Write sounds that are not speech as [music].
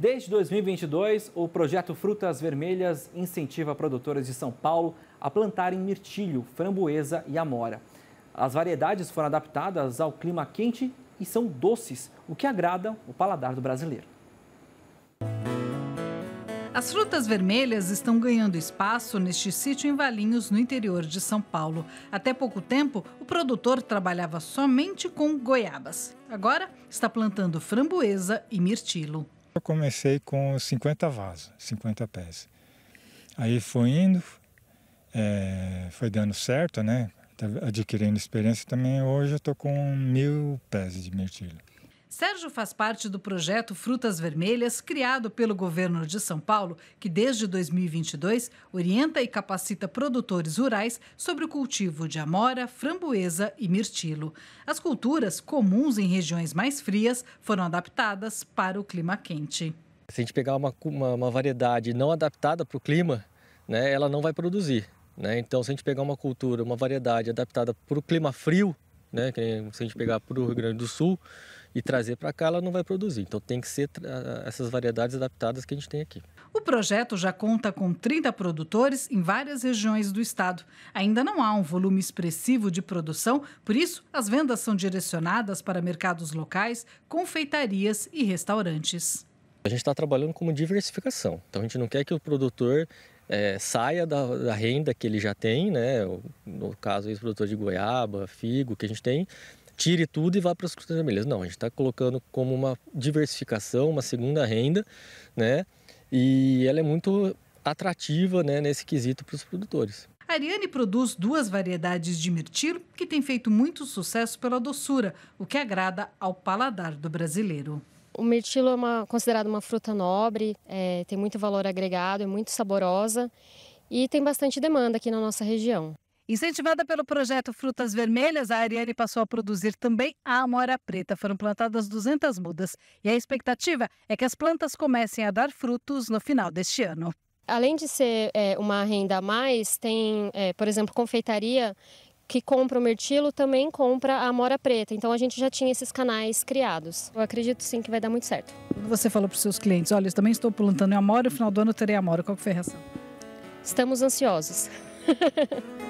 Desde 2022, o projeto Frutas Vermelhas incentiva produtores de São Paulo a plantarem mirtilho, framboesa e amora. As variedades foram adaptadas ao clima quente e são doces, o que agrada o paladar do brasileiro. As frutas vermelhas estão ganhando espaço neste sítio em Valinhos, no interior de São Paulo. Até pouco tempo, o produtor trabalhava somente com goiabas. Agora está plantando framboesa e mirtilo. Eu comecei com 50 vasos, 50 pés. Aí foi indo, é, foi dando certo, né? Adquirindo experiência também. Hoje eu estou com mil pés de mirtilo. Sérgio faz parte do projeto Frutas Vermelhas, criado pelo governo de São Paulo, que desde 2022 orienta e capacita produtores rurais sobre o cultivo de amora, framboesa e mirtilo. As culturas, comuns em regiões mais frias, foram adaptadas para o clima quente. Se a gente pegar uma, uma, uma variedade não adaptada para o clima, né, ela não vai produzir. Né? Então, se a gente pegar uma cultura, uma variedade adaptada para o clima frio, né, se a gente pegar para o Rio Grande do Sul, e trazer para cá, ela não vai produzir. Então tem que ser essas variedades adaptadas que a gente tem aqui. O projeto já conta com 30 produtores em várias regiões do estado. Ainda não há um volume expressivo de produção, por isso as vendas são direcionadas para mercados locais, confeitarias e restaurantes. A gente está trabalhando como diversificação. Então a gente não quer que o produtor é, saia da, da, renda que ele já tem, né? No caso, esse produtor de goiaba, figo que a gente tem, tire tudo e vá para as frutas vermelhas. Não, a gente está colocando como uma diversificação, uma segunda renda, né? E ela é muito atrativa né, nesse quesito para os produtores. A Ariane produz duas variedades de mirtilo que têm feito muito sucesso pela doçura, o que agrada ao paladar do brasileiro. O mirtilo é uma, considerado uma fruta nobre, é, tem muito valor agregado, é muito saborosa e tem bastante demanda aqui na nossa região. Incentivada pelo projeto Frutas Vermelhas, a Ariane passou a produzir também a amora preta. Foram plantadas 200 mudas e a expectativa é que as plantas comecem a dar frutos no final deste ano. Além de ser é, uma renda a mais, tem, é, por exemplo, confeitaria que compra o mirtilo também compra a amora preta. Então a gente já tinha esses canais criados. Eu acredito sim que vai dar muito certo. Você falou para os seus clientes, olha, eu também estou plantando amora, no final do ano eu terei amora. Qual foi a reação? Estamos ansiosos. [laughs]